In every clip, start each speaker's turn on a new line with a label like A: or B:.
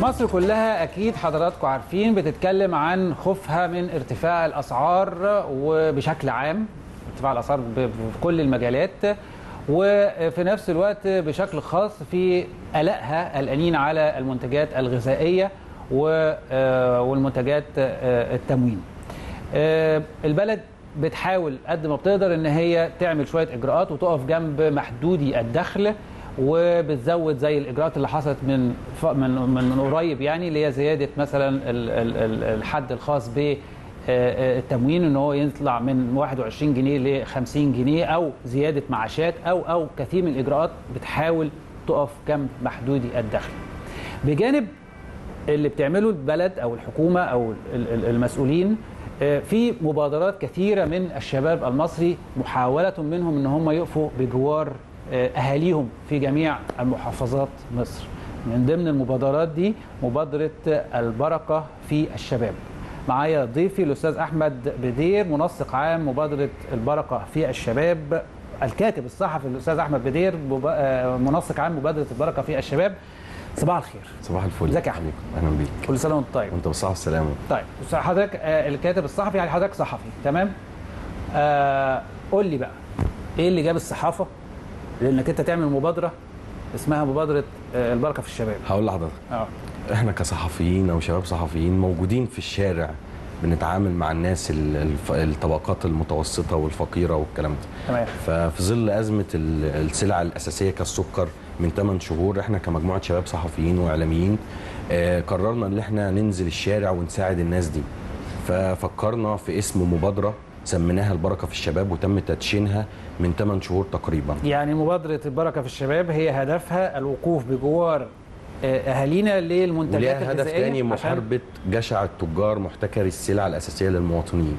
A: مصر كلها أكيد حضراتكم عارفين بتتكلم عن خوفها من ارتفاع الأسعار وبشكل عام ارتفاع الأسعار في كل المجالات وفي نفس الوقت بشكل خاص في قلقها قلقانين على المنتجات الغذائية آه، والمنتجات آه، التموين. آه، البلد بتحاول قد ما بتقدر إن هي تعمل شوية إجراءات وتقف جنب محدودي الدخل وبتزود زي الإجراءات اللي حصلت من من من, قريب يعني اللي هي زيادة مثلا ال- ال- ال- الحد الخاص ب آه، آه، التموين إن هو يطلع من 21 جنيه ل 50 جنيه أو زيادة معاشات أو أو كثير من الإجراءات بتحاول تقف جنب محدودي الدخل. بجانب اللي بتعمله البلد أو الحكومة أو ال- ال- المسؤولين آه، في مبادرات كثيرة من الشباب المصري محاولة منهم إن هم يقفوا بجوار آه، أهاليهم في جميع المحافظات مصر. من ضمن المبادرات دي مبادرة البركة في الشباب. معايا ضيفي الأستاذ أحمد بدير منسق عام مبادرة البركة في الشباب الكاتب الصحفي الأستاذ أحمد بدير آه، منسق عام مبادرة البركة في الشباب. صباح الخير.
B: صباح الفل
A: ازيك يا أحمد؟
B: أهلا بيك
A: كل سنة وأنت طيب.
B: وأنت بالصحه والسلامه
A: طيب حضرتك آه، الكاتب الصحفي يعني حضرتك صحفي تمام آه قول لي بقى إيه اللي جاب الصحافة لانك انت تعمل مبادرة اسمها مبادرة آه، البركة في الشباب.
B: هقول لحضرتك.
A: آه.
B: إحنا كصحفيين أو شباب صحفيين موجودين في الشارع بنتعامل مع الناس الطبقات المتوسطة والفقيرة والكلام ده.
A: تمام.
B: ففي ظل أزمة ال- السلع الأساسية كالسكر من 8 شهور إحنا كمجموعة شباب صحفيين وإعلاميين آه، قررنا إن إحنا ننزل الشارع ونساعد الناس دي. ففكرنا في اسم مبادرة سميناها البركة في الشباب وتم تدشينها من 8 شهور تقريبا.
A: يعني مبادرة البركة في الشباب هي هدفها الوقوف بجوار آه، أهالينا للمنتجات
B: وليها هدف تاني محاربة جشع التجار محتكري السلع الأساسية للمواطنين.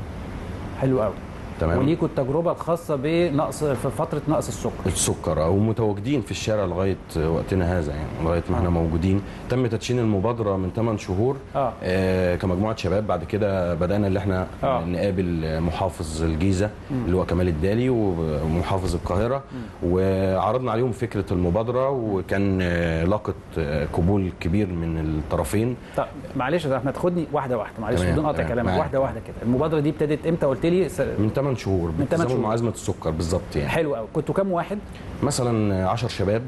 A: حلو قوي
B: تمام.
A: وليكوا التجربه الخاصة بنقص في فترة نقص السكر.
B: السكر أو متواجدين في الشارع لغاية وقتنا هذا يعني لغاية ما إحنا موجودين. تم تدشين المبادرة من 8 شهور.
A: آه.
B: آه كمجموعة شباب. بعد كده بدأنا اللي إحنا
A: آه.
B: نقابل محافظ الجيزة اللي هو كمال الدالي ومحافظ القاهرة. وعرضنا عليهم فكرة المبادرة وكان آه، لاقت آه، قبول كبير من الطرفين.
A: طب معلش يا أحمد خدني واحدة واحدة معلش بدون قطع كلامك. واحدة واحدة كده. المبادرة دي ابتدت إمتى؟ قلت لي س...
B: من 8 شهور
A: من 8
B: بالتزامن
A: شهور.
B: مع ازمه السكر بالظبط يعني.
A: حلو قوي. كنتوا كام واحد؟
B: مثلا 10 شباب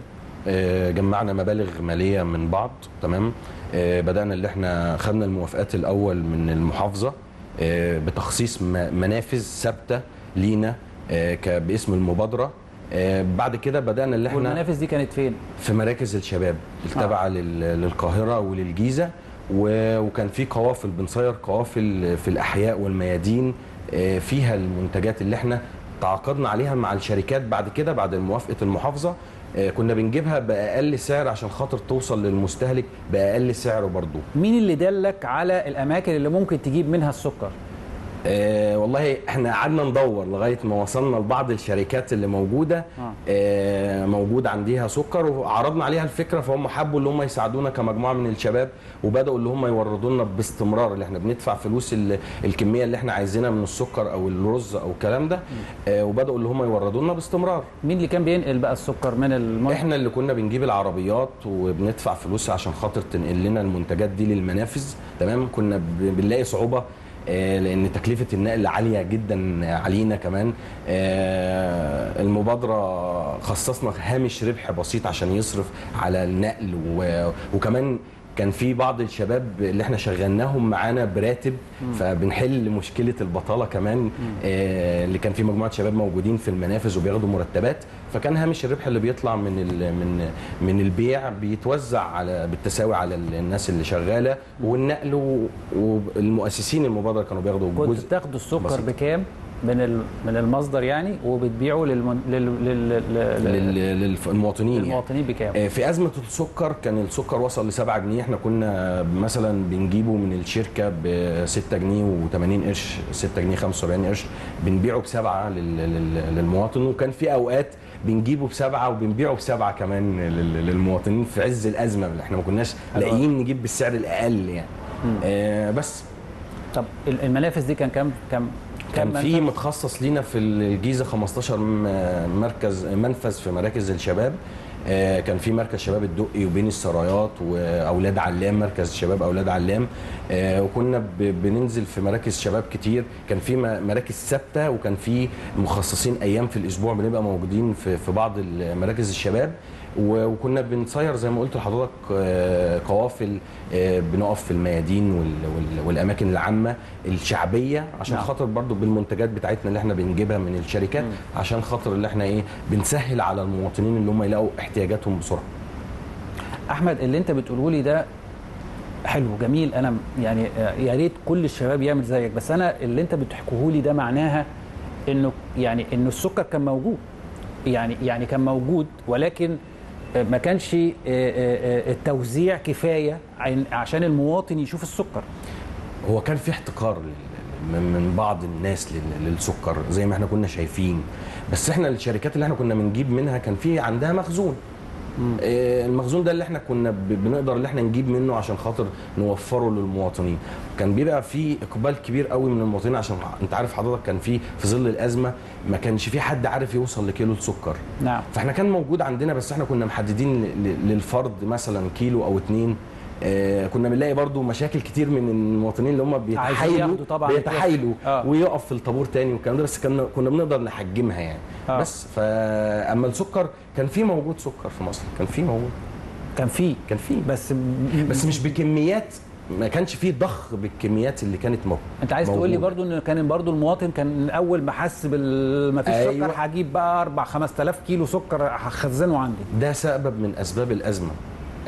B: آه، جمعنا مبالغ مالية من بعض تمام؟ آه، بدأنا اللي إحنا خدنا الموافقات الأول من المحافظة آه، بتخصيص منافذ ثابتة لينا آه، باسم المبادرة. آه، بعد كده بدأنا اللي إحنا
A: والمنافذ دي كانت فين؟
B: في مراكز الشباب التابعة لل- للقاهرة وللجيزة وكان في قوافل بنصير قوافل في الأحياء والميادين آه، فيها المنتجات اللي إحنا تعاقدنا عليها مع الشركات بعد كده بعد موافقة المحافظة. آه، كنا بنجيبها بأقل سعر عشان خاطر توصل للمستهلك بأقل سعر برضه
A: مين اللي دلك على الأماكن اللي ممكن تجيب منها السكر؟
B: آه والله إحنا قعدنا ندور لغاية ما وصلنا لبعض الشركات اللي موجودة.
A: آه.
B: آه موجود عندها سكر وعرضنا عليها الفكرة فهم حبوا اللي هم يساعدونا كمجموعة من الشباب وبدأوا اللي هم يوردوا لنا باستمرار اللي إحنا بندفع فلوس ال- الكمية اللي إحنا عايزينها من السكر أو الرز أو الكلام ده. آه وبدأوا اللي هم يوردوا لنا باستمرار.
A: مين اللي كان بينقل بقى السكر من المنطقة
B: إحنا اللي كنا بنجيب العربيات وبندفع فلوس عشان خاطر تنقل لنا المنتجات دي للمنافذ تمام؟ كنا بنلاقي صعوبة لأن تكلفة النقل عالية جدا علينا كمان. آه، المبادرة خصصنا هامش ربح بسيط عشان يصرف على النقل وكمان كان في بعض الشباب اللي إحنا شغلناهم معانا براتب فبنحل مشكلة البطالة كمان آه، اللي كان في مجموعة شباب موجودين في المنافذ وبياخدوا مرتبات. فكان هامش الربح اللي بيطلع من من من البيع بيتوزع على بالتساوي على ال- الناس اللي شغالة والنقل والمؤسسين المبادرة كانوا بياخدوا جزء
A: بتاخدوا السكر. بكام من من المصدر يعني وبتبيعه للمن... لل... لل... لل...
B: للمواطنين يعني.
A: للمواطنين بكام
B: آه، في أزمة السكر كان السكر وصل ل 7 جنيه إحنا كنا مثلا بنجيبه من الشركة ب 6 جنيه و80 قرش 6 جنيه 75 قرش بنبيعه بسبعة لل- لل- للمواطن وكان في أوقات بنجيبه بسبعة وبنبيعه بسبعة كمان لل- للمواطنين في عز الأزمة اللي إحنا ما كناش
A: حلو.
B: لاقيين نجيب بالسعر الأقل يعني آه بس
A: طب ال- المنافذ دي كان كام كام
B: كان في؟ متخصص لينا في الجيزة 15 م- مركز منفذ في مراكز الشباب كان في مركز شباب الدقي وبين السرايات واولاد علام مركز شباب أولاد علام. آه، وكنا بننزل في مراكز شباب كتير. كان في مراكز ثابتة وكان في مخصصين أيام في الأسبوع بنبقى موجودين في بعض مراكز الشباب. وكنا بنصير زي ما قلت لحضرتك آه، قوافل آه، بنقف في الميادين وال- وال- والأماكن العامة الشعبية عشان
A: نعم.
B: خاطر برضو بالمنتجات بتاعتنا اللي إحنا بنجيبها من الشركات عشان خاطر اللي إحنا إيه بنسهل على المواطنين اللي هم يلاقوا احتياجاتهم بسرعة.
A: أحمد اللي أنت بتقوله لي ده حلو جميل. أنا يعني آه، يا ريت كل الشباب يعمل زيك بس أنا اللي أنت بتحكوه لي ده معناها إنه يعني إنه السكر كان موجود. يعني يعني كان موجود ولكن ما كانش آه، آه، آه، التوزيع كفاية عشان المواطن يشوف السكر.
B: هو كان في احتكار لل- من بعض الناس لل- للسكر زي ما إحنا كنا شايفين. بس إحنا الشركات اللي إحنا كنا بنجيب منها كان في عندها مخزون. المخزون ده اللي إحنا كنا بنقدر اللي إحنا نجيب منه عشان خاطر نوفره للمواطنين. كان بيبقى في إقبال كبير قوي من المواطنين عشان انت عارف حضرتك كان في في ظل الأزمة ما كانش في حد عارف يوصل لكيلو السكر.
A: نعم.
B: فاحنا كان موجود عندنا بس إحنا كنا محددين للفرد مثلا كيلو أو اتنين. آه كنا بنلاقي برضو مشاكل كتير من المواطنين اللي هم بيتحايلوا
A: طبعاً
B: بيتحايلوا
A: آه.
B: ويقف في الطابور تاني والكلام ده بس كنا كنا بنقدر نحجمها يعني
A: آه.
B: بس فاما السكر كان في موجود سكر في مصر كان في موجود
A: كان في
B: كان في
A: بس
B: بس مش بكميات ما كانش فيه ضخ بالكميات اللي كانت موجوده
A: أنت عايز تقول لي. برضو إن كان برضو المواطن كان اول ما حس بال ما فيش
B: أيوة.
A: سكر هجيب بقى 4 5000 كيلو سكر هخزنه عندي
B: ده سبب من أسباب الأزمة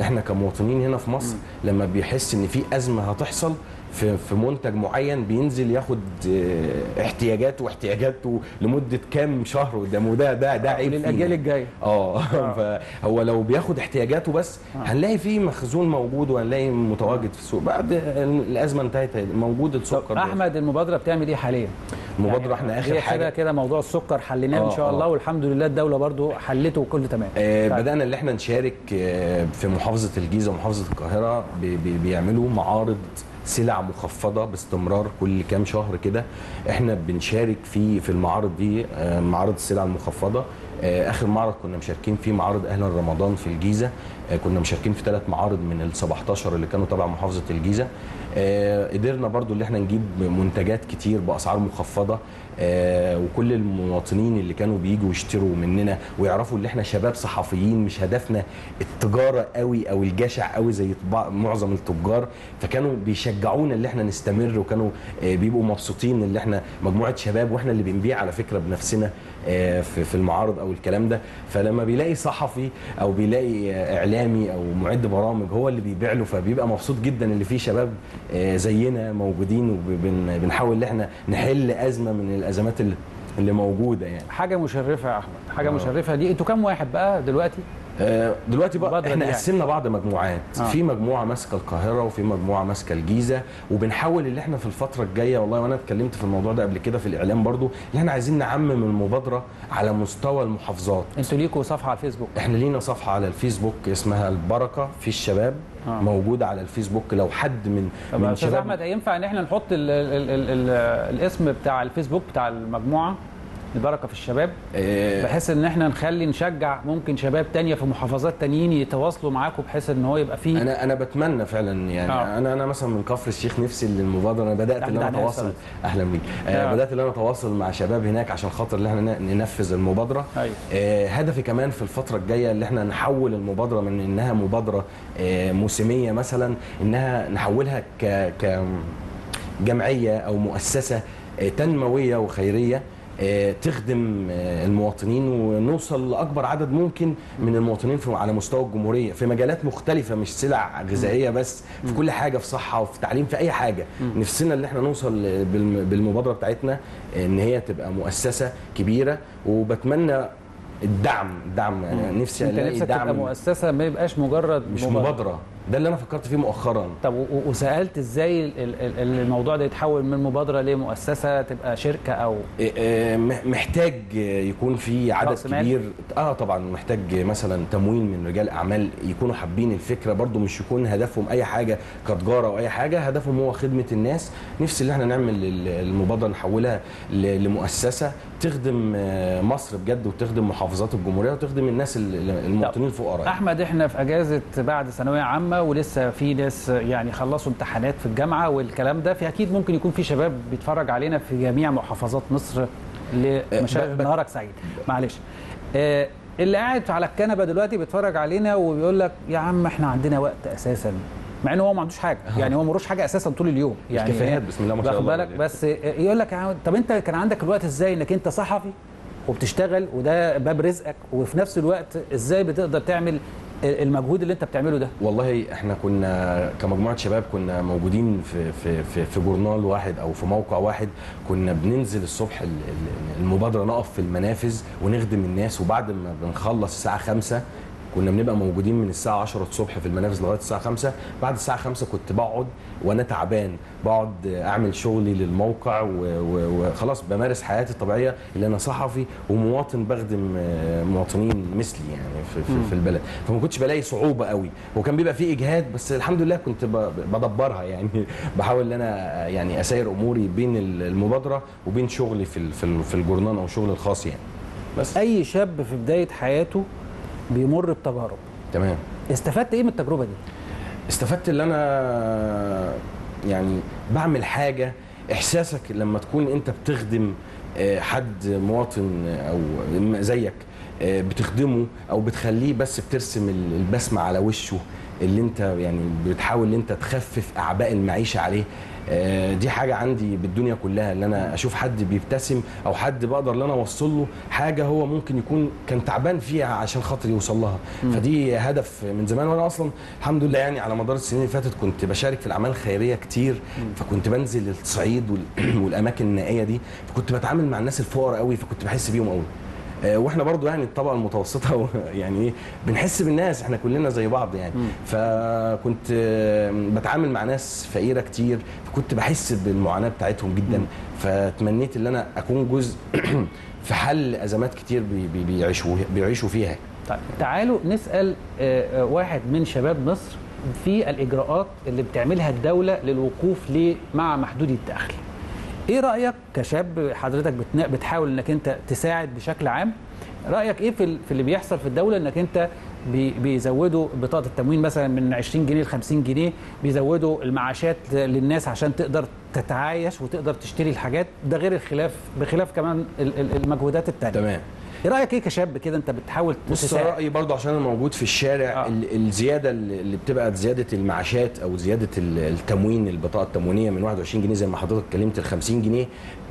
B: إحنا كمواطنين هنا في مصر لما بيحس ان في ازمة هتحصل في في منتج معين بينزل ياخد آه، احتياجاته واحتياجاته لمدة كام شهر قدام وده ده ده عيب
A: للاجيال. الجاية
B: آه فهو لو بياخد احتياجاته بس هنلاقي فيه مخزون موجود وهنلاقي متواجد في السوق بعد الأزمة انتهت موجود السكر.
A: أحمد المبادرة بتعمل إيه حاليا؟
B: المبادره إحنا آخر
A: هي كده
B: حاجة.
A: كده موضوع السكر حليناه إن
B: آه،
A: شاء
B: آه.
A: الله والحمد لله الدولة برضو حلته وكله تمام.
B: آه،
A: طيب.
B: بدأنا اللي إحنا نشارك آه، في محافظة الجيزة ومحافظة القاهرة بي- بي- بيعملوا معارض سلع مخفضة باستمرار كل كام شهر كده. إحنا بنشارك في في المعارض دي آه، معارض السلع المخفضة. آه، آخر معرض كنا مشاركين فيه معارض أهلا رمضان في الجيزة. آه، كنا مشاركين في ثلاث معارض من ال 17 اللي كانوا تبع محافظة الجيزة. آه، قدرنا برضو اللي إحنا نجيب منتجات كتير بأسعار مخفضة. آه، وكل المواطنين اللي كانوا بييجوا يشتروا مننا ويعرفوا ان إحنا شباب صحفيين مش هدفنا التجارة قوي أو الجشع قوي زي معظم التجار. فكانوا بيشجعونا اللي إحنا نستمر وكانوا آه، بيبقوا مبسوطين اللي إحنا مجموعة شباب وإحنا اللي بنبيع على فكرة بنفسنا آه، في المعارض أو الكلام ده. فلما بيلاقي صحفي أو بيلاقي آه، إعلامي أو معد برامج هو اللي بيبيع له فبيبقى مبسوط جدا اللي فيه شباب آه، زينا موجودين وبنحاول ان إحنا نحل أزمة من الأزمات اللي موجودة يعني.
A: حاجة مشرفة يا أحمد حاجة مشرفة. دي أنتوا كام واحد بقى دلوقتي؟
B: آه، دلوقتي بقى
A: إحنا يعني.
B: قسمنا بعض مجموعات.
A: آه.
B: في مجموعة ماسكة القاهرة وفي مجموعة ماسكة الجيزة. وبنحاول اللي إحنا في الفترة الجاية والله وأنا اتكلمت في الموضوع ده قبل كده في الإعلام برضو اللي إحنا عايزين نعمم المبادرة على مستوى المحافظات.
A: أنتوا ليكوا صفحة على الفيسبوك؟
B: إحنا لينا صفحة على الفيسبوك اسمها البركة في الشباب.
A: آه.
B: موجوده على الفيسبوك لو حد من
A: طب
B: من
A: أستاذ أحمد ينفع إن إحنا نحط ال ال ال ال الاسم بتاع الفيسبوك بتاع المجموعة البركة في الشباب
B: آه،
A: بحيث إن إحنا نخلي نشجع ممكن شباب تانية في محافظات تانيين يتواصلوا معاكم بحيث إن هو يبقى فيه
B: أنا أنا بتمنى فعلا يعني
A: آه.
B: أنا أنا مثلا من كفر الشيخ نفسي
A: للمبادرة
B: أنا بدأت
A: إن
B: أنا
A: أتواصل.
B: أهلا بيك
A: آه.
B: آه. بدأت إن أنا أتواصل مع شباب هناك عشان خاطر إن إحنا ننفذ المبادرة
A: أيوة.
B: آه هدفي كمان في الفترة الجاية اللي إحنا نحول المبادرة من إنها مبادرة آه موسمية مثلا إنها نحولها ك ك جمعية أو مؤسسة آه، تنموية وخيرية تخدم آه، المواطنين ونوصل لأكبر عدد ممكن من المواطنين على مستوى الجمهورية. في مجالات مختلفة مش سلع غذائية بس في كل حاجة في صحة وفي تعليم في أي حاجة. نفسنا إن إحنا نوصل بالم- بالمبادرة بتاعتنا إن هي تبقى مؤسسة كبيرة. وبتمنى الدعم الدعم نفسي
A: أنت
B: ألاقي
A: نفسك تبقى
B: دعم.
A: مؤسسة ما يبقاش مجرد
B: مش مبادرة. ده اللي أنا فكرت فيه مؤخرا.
A: طب وسألت إزاي ال- ال- ال- الموضوع ده يتحول من مبادرة لمؤسسة تبقى شركة أو
B: إيه، إيه، محتاج يكون في عدد؟ كبير. آه طبعا محتاج مثلا تمويل من رجال أعمال يكونوا حابين الفكرة برضو مش يكون هدفهم أي حاجة كتجارة أو أي حاجة هدفهم هو خدمة الناس. نفسي ان إحنا نعمل ال- المبادرة نحولها لمؤسسة. تخدم آه، مصر بجد وتخدم محافظات الجمهورية وتخدم الناس ال- المواطنين الفقراء
A: أحمد إحنا في أجازة بعد ثانوية عامة ولسه في ناس يعني خلصوا امتحانات في الجامعة والكلام ده في أكيد ممكن يكون في شباب بيتفرج علينا في جميع محافظات مصر لمشاهد نهارك سعيد. معلش. آه، اللي قاعد على الكنبة دلوقتي بيتفرج علينا وبيقول لك يا عم إحنا عندنا وقت أساسا. مع إن هو ما عندوش حاجة. يعني هو ملوش حاجة أساسا طول اليوم. يعني
B: الكفاءات بسم الله ما شاء الله
A: بالك. بس يقول لك طب أنت كان عندك الوقت إزاي إنك أنت صحفي وبتشتغل وده باب رزقك وفي نفس الوقت إزاي بتقدر تعمل المجهود اللي أنت بتعمله ده؟
B: والله إحنا كنا كمجموعة شباب كنا موجودين في في في, في جورنال واحد أو في موقع واحد. كنا بننزل الصبح ال- ال- المبادرة نقف في المنافذ ونخدم الناس وبعد ما بنخلص الساعة 5 كنا بنبقى موجودين من الساعة 10 الصبح في المنافذ لغاية الساعة 5 بعد الساعة 5 كنت بقعد وأنا تعبان. بقعد أعمل شغلي للموقع وخلاص بمارس حياتي الطبيعية اللي أنا صحفي ومواطن بخدم آه، مواطنين مثلي يعني في, في, في البلد. فما كنتش بلاقي صعوبة قوي. وكان بيبقى فيه إجهاد بس الحمد لله كنت بدبرها. يعني بحاول إن أنا يعني اسير أموري بين المبادرة وبين شغلي في في ال- في الجورنال أو شغلي الخاص يعني. بس.
A: أي شاب في بداية حياته بيمر بتجارب.
B: تمام.
A: استفدت إيه من التجربة دي؟
B: استفدت ان أنا يعني بعمل حاجة إحساسك لما تكون أنت بتخدم آه، حد مواطن أو زيك آه، بتخدمه أو بتخليه بس بترسم ال- البسمة على وشه اللي انت يعني بتحاول ان انت تخفف اعباء المعيشة عليه. آه، دي حاجة عندي بالدنيا كلها ان أنا أشوف حد بيبتسم أو حد بقدر ان أنا اوصل له حاجة هو ممكن يكون كان تعبان فيها عشان خاطر يوصل لها. فدي هدف من زمان وأنا أصلا الحمد لله يعني على مدار السنين اللي فاتت كنت بشارك في الاعمال الخيرية كتير. فكنت بنزل الصعيد وال- والاماكن النائية دي. فكنت بتعامل مع الناس الفقراء قوي فكنت بحس بيهم قوي. وإحنا برضو يعني الطبقة المتوسطة يعني إيه بنحس بالناس إحنا كلنا زي بعض يعني. فكنت آه، بتعامل مع ناس فقيرة كتير فكنت بحس بالمعاناة بتاعتهم جدا. فتمنيت إن أنا أكون جزء في حل أزمات كتير بي- بي- بيعيشوا بيعيشوا فيها.
A: طيب تعالوا نسأل آه، آه، واحد من شباب مصر في الإجراءات اللي بتعملها الدولة للوقوف ليه مع محدودي الدخل. إيه رأيك كشاب حضرتك بتحاول انك انت تساعد بشكل عام رأيك إيه في ال- في اللي بيحصل في الدولة انك انت بي- بيزودوا بطاقة التموين مثلا من 20 جنيه ل 50 جنيه بيزودوا المعاشات للناس عشان تقدر تتعايش وتقدر تشتري الحاجات؟ ده غير الخلاف بخلاف كمان ال- ال- المجهودات التانية.
B: تمام.
A: إيه رأيك إيه كشاب كده أنت بتحاول
B: بص رأيي برضو عشان أنا موجود في الشارع
A: آه.
B: الزيادة اللي بتبقى زيادة المعاشات أو زيادة ال- التموين البطاقة التموينية من 21 جنيه زي ما حضرتك اتكلمت ل 50 جنيه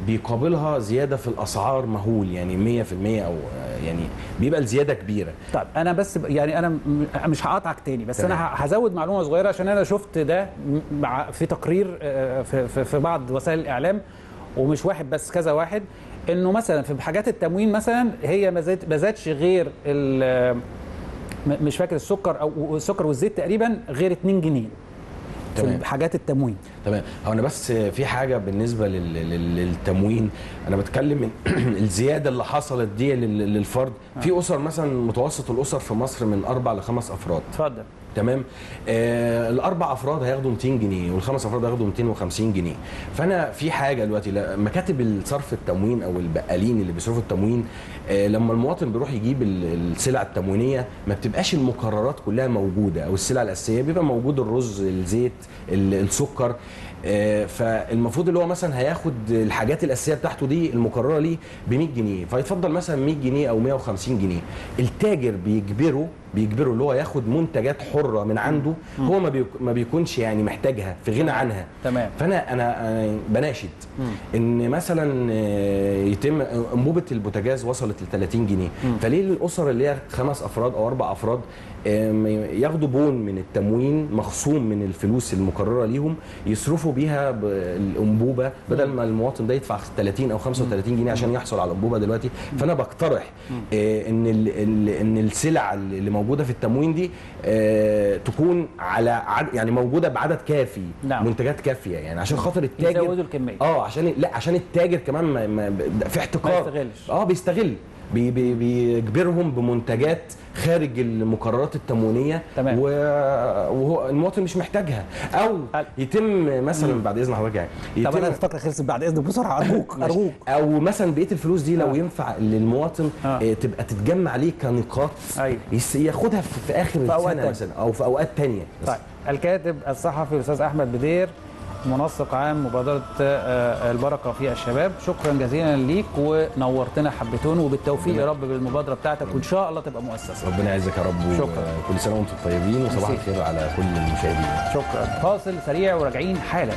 B: بيقابلها زيادة في الأسعار مهول يعني 100% أو آه، يعني بيبقى الزيادة كبيرة
A: طيب أنا بس يعني أنا مش هقاطعك تاني بس
B: تمام.
A: أنا هزود معلومة صغيرة عشان أنا شفت ده مع في تقرير آه، في, في, في بعض وسائل الإعلام ومش واحد بس كذا واحد انه مثلا في حاجات التموين مثلا هي ما زاد- ما زادش غير مش فاكر السكر أو السكر والزيت تقريبا غير 2 جنيه في. حاجات التموين
B: تمام. هو أنا بس في حاجة بالنسبة لل- لل- للتموين. أنا بتكلم من الزيادة اللي حصلت دي لل- للفرد. في أسر مثلا متوسط الأسر في مصر من أربع لخمس أفراد.
A: اتفضل.
B: تمام. آه الأربع أفراد هياخدوا 200 جنيه والخمس أفراد هياخدوا 250 جنيه. فأنا في حاجة دلوقتي مكاتب الصرف التموين أو البقالين اللي بيصرفوا التموين آه لما المواطن بيروح يجيب ال- السلع التموينية ما بتبقاش المقررات كلها موجودة أو السلع الأساسية بيبقى موجود الرز الزيت ال- السكر. آه، فالمفروض اللي هو مثلا هياخد الحاجات الأساسية بتاعته دي المقرره ليه ب 100 جنيه. فيتفضل مثلا 100 جنيه أو 150 جنيه. التاجر بيجبره بيجبره اللي هو ياخد منتجات حرة من عنده هو ما بيك- ما بيكونش يعني محتاجها في غنى عنها.
A: تمام.
B: فأنا أنا أنا بناشد إن مثلا آه، يتم انبوبه البوتاجاز وصلت ل 30 جنيه. فليه الأسر اللي هي خمس أفراد أو أربع أفراد ياخدوا بون من التموين مخصوم من الفلوس المقررة ليهم يصرفوا بيها الأنبوبة بدل ما المواطن ده يدفع 30 أو 35 جنيه عشان يحصل على الأنبوبة دلوقتي. فأنا بقترح آه، إن إن السلع اللي موجودة في التموين دي آه، تكون على يعني موجودة بعدد كافي
A: نعم.
B: منتجات كافية يعني عشان خاطر التاجر
A: يزودوا الكمية
B: آه عشان لا عشان التاجر كمان ما ما في احتكار. آه بيستغل بي بي بيجبرهم بمنتجات خارج المقررات التموينية
A: تمام.
B: وهو المواطن مش محتاجها
A: أو
B: يتم مثلا بعد إذن حضرتك يعني
C: طب
B: أنا
C: الفقره خلصت بعد اذنك بسرعة ارجوك. ارجوك
B: أو مثلا بقية الفلوس دي لو
A: آه.
B: ينفع للمواطن
A: آه.
B: آه. تبقى تتجمع ليه كنقاط
A: أيوة.
B: يس- ياخدها في, آخر
A: السنة.
B: مثلا أو في أوقات تانية
A: طيب الكاتب الصحفي الأستاذ أحمد بدير منسق عام مبادرة آه، البركة في الشباب. شكرا جزيلا ليك ونورتنا حبتون وبالتوفيق يا رب بالمبادرة بتاعتك وإن شاء الله تبقى مؤسسة.
B: ربنا يعزك يا رب
A: شكرا.
B: وكل سنة وأنتم طيبين وصباح. الخير على كل المشاهدين.
A: شكرا. فاصل سريع وراجعين حالا.